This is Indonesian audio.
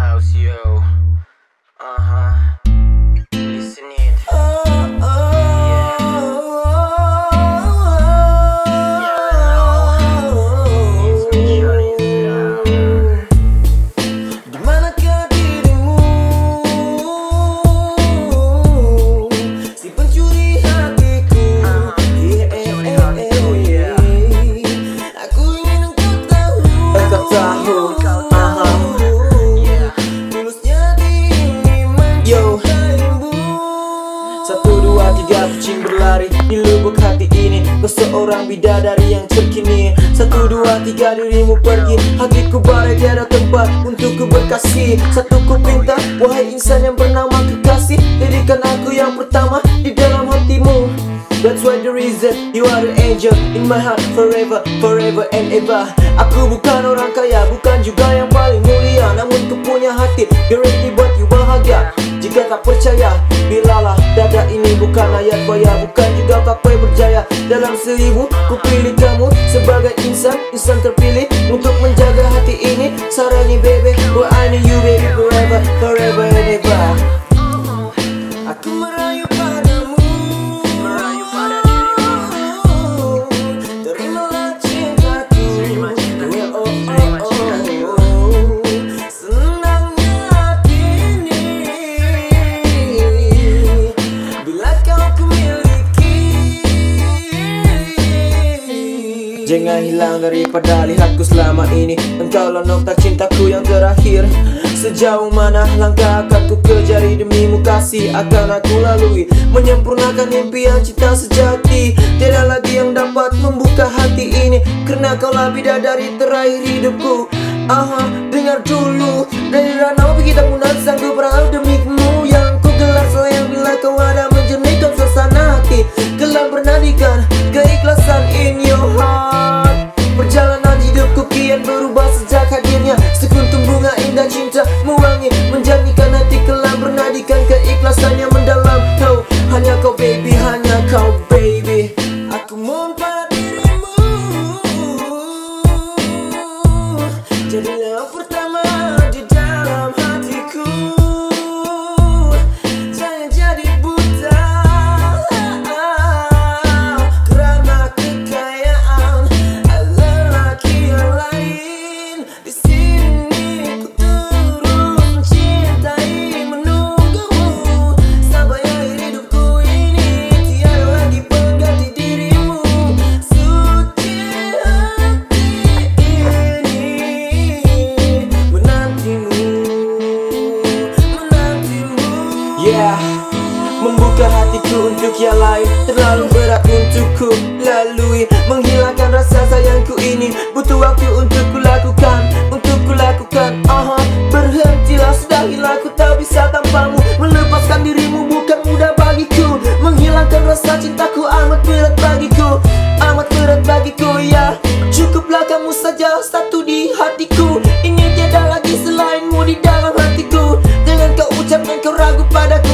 house, yo. Uh huh. Ini Kau seorang bidadari yang terkini. Satu dua tiga dirimu pergi. Hatiku bahagia ada tempat untuk ku berkasih. Satu ku pinta wahai insan yang bernama kekasih. Jadikan aku yang pertama di dalam hatimu. That's why the reason you are the angel in my heart forever, forever and ever. Aku bukan orang kaya, bukan juga yang paling mulia. Namun ku punya hati, guarantee buat you bahagia. Jika tak percaya, bilalah dada ini bukan ayat buaya Bukan juga berjaya Dalam seribu, ku pilih kamu sebagai insan, insan terpilih Untuk menjaga hati ini, sarangi baby Well I need you baby forever, forever Jangan hilang daripada lihatku selama ini. Engkaulah nokta cintaku yang terakhir. Sejauh mana langkah akan ku kejari demimu kasih Akan aku lalui. Menyempurnakan impian cinta sejati. Tidak lagi yang dapat membuka hati ini. Karena kaulah bidadari terakhir hidupku. Aha, dengar dulu. Dari ranau kita munat Yeah Membuka hatiku untuk yang lain. Terlalu berat untukku. Lalui Menghilangkan rasa sayangku ini. Butuh waktu untuk ku lakukan Untuk ku lakukan Aha Berhentilah. Sudahilah ku tak bisa tanpamu. Melepaskan dirimu bukan mudah bagiku. Menghilangkan rasa cintaku amat berat bagiku. Amat berat bagiku ya. Cukuplah kamu saja satu ucapkan kau ragu padaku